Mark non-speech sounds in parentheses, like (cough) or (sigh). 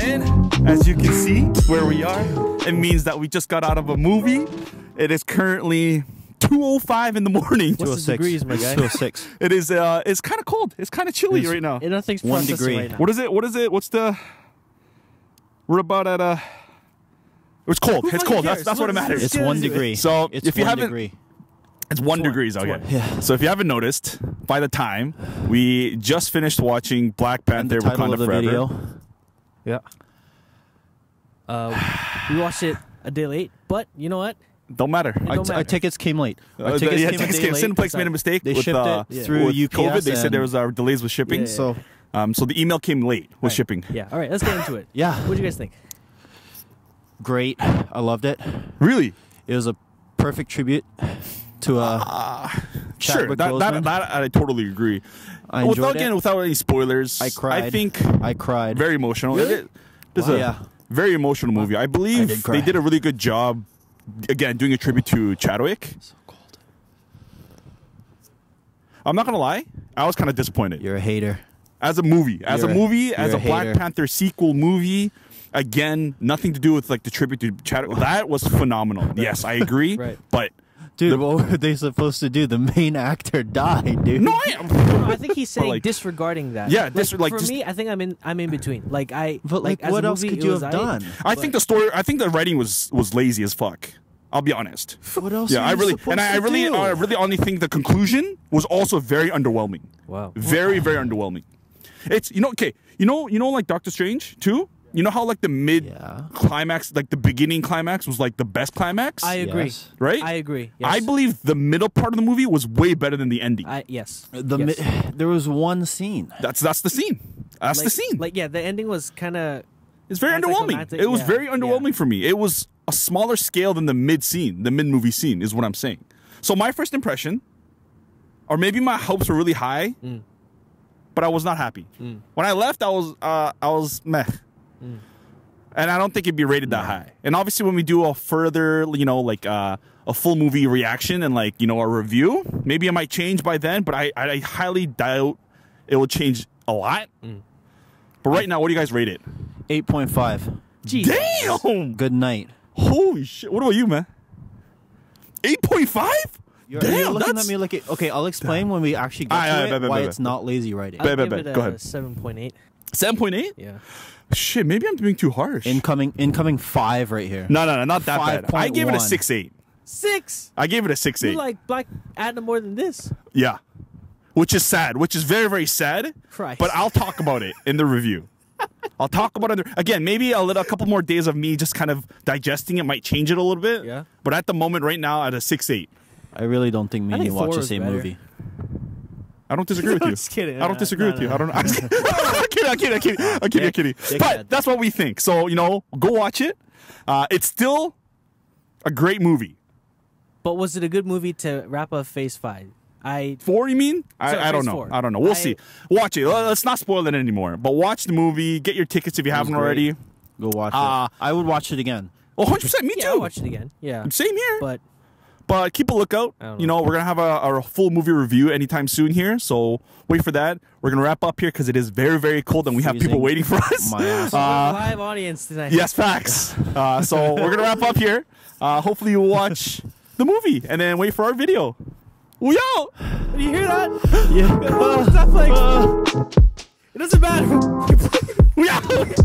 As you can see where we are, it means that we just got out of a movie. It is currently 2:05 in the morning. What's the degrees, my guy? 206. (laughs) It is. Uh, it's kind of cold. It's kind of chilly It's- right now. And nothing's One degree. right now. What is it? What is it? What's the? We're about at a. It's cold. Who it's cold. That's cares? that's what it matters. It's It's one degree. So, it's if you haven't- degree. It's one one. degrees out It's here. one. Yeah. So if you haven't noticed, by the time we just finished watching Black Panther: the title Wakanda of the Forever, video. Yeah. Uh, we watched it a day late, but you know what? don't matter. Our, don't our matter. tickets came late. Our Uh, tickets yeah, came tickets day came. late. Cineplex made a mistake. They with, shipped uh, it through with UPS. COVID. They said and- there was uh, delays with shipping. Yeah, yeah, So Um, so the email came late with Right. shipping. Yeah. All right, let's get into it. yeah, What do you guys think? great. I loved it. Really? It was a perfect tribute to uh, Sure. Chadwick That, that, Boseman. that I totally agree. I without enjoyed again, without any spoilers, I cried. I think I cried. very emotional. Really? It- This Wow. is a Yeah. very emotional movie. I believe I did they did a really good job. Again, doing a tribute to Chadwick. so cold. I'm not gonna lie, I was kind of disappointed. You're a hater. as a movie, as You're a a- movie, as a a Black hater. Panther sequel movie. Again, nothing to do with like the tribute to Chadwick. That was phenomenal. Yes, I agree. (laughs) Right. But Dude, what were they supposed to do? The main actor died, dude. no, I No, I think he's saying like- disregarding that. Yeah, dis- like, for just- me, I think I'm in. I'm in between. Like I. But like, as a what else movie, could you have aight, done? I but- think the story. I think the writing was was lazy as fuck. I'll be honest. What else? Yeah, are I really and I, I really, do? I really only think the conclusion was also very underwhelming. Wow. Very, very underwhelming. It's you know okay, you know you know like Doctor Strange too. You know how like the mid Yeah. climax, like the beginning climax, was like the best climax. I agree. Yes. Right? I agree. Yes. I believe the middle part of the movie was way better than the ending. I yes. The yes. mi- (sighs) there was one scene. that's that's the scene. That's like, the scene. Like yeah, the ending was kind of. it's very underwhelming. anticlimactic, It was yeah, very yeah. underwhelming for me. It was a smaller scale than the mid scene, the mid movie scene, is what I'm saying. So my first impression, or maybe my hopes were really high, Mm. but I was not happy. When I left, I was uh, I was meh. Mm. And I don't think it'd be rated that high. And obviously, when we do a further, you know, like uh, a full movie reaction and like you know a review, maybe it might change by then. But I, I highly doubt it will change a lot. Mm. But right now, what do you guys rate it? Eight point five. Jesus. Damn! Good night. Holy shit! What about you, man? Eight point five? You're, Damn, you're looking that's at me like it, okay. I'll explain when we actually get Aye, to aye, it bet, bet, why bet, it's bet. not lazy writing. I'll Bet, bet, give bet. it Go a ahead. Seven point eight. Seven point eight. Yeah. Shit, maybe I'm being too harsh. Incoming, incoming five right here. no, no, no, not that bad. I gave it a 5.1. six eight. Six. I gave it a six You eight. like Black Adam more than this? yeah, which is sad. Which is very, very sad. Christ. But I'll talk about it in the review. (laughs) I'll talk about it again. Maybe a little, a couple more days of me just kind of digesting it might change it a little bit. Yeah. But at the moment, right now, at a six eight, I really don't think me and you watch the same better. movie. I don't disagree with (laughs) you. just kidding. I don't Uh, disagree no, with you. no. I don't. (laughs) I'm kidding. I'm kidding. I'm kidding. I'm kidding. I'm kidding. I'm kidding. But that's what we think. So you know, go watch it. Uh, it's still a great movie. But was it a good movie to wrap up Phase Five? I Four, you mean? I, So, I don't know. four. I don't know. We'll I- see. Watch it. Let's not spoil it anymore. But watch the movie. Get your tickets if you haven't great. already. Go watch Uh, it. I would watch it again. Oh, 100 percent. Me yeah, too. I watched it again. Yeah, Same here. But, but keep a lookout. I You know, we're gonna have a, a full movie review anytime soon here. So wait for that. We're gonna wrap up here because it is very, very cold and we have people waiting for us. My ass. (laughs) we're Uh, a live audience tonight. Yes, facts. (laughs) Uh, so we're gonna wrap up here. Uh, hopefully you'll watch the movie and then wait for our video. We out. Do you hear that? yeah. Stop playing. it doesn't matter. (laughs)